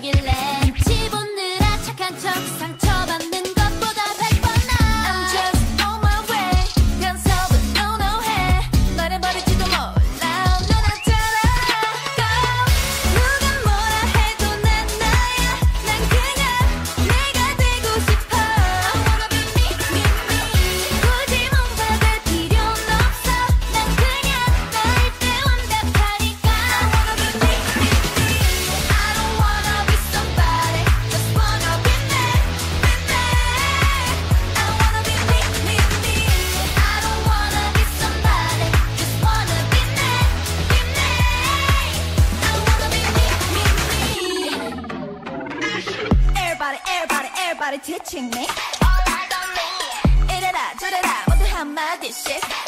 juggling. everybody teaching me. All eyes on me. 이래라 저래라 모두 한마디씩.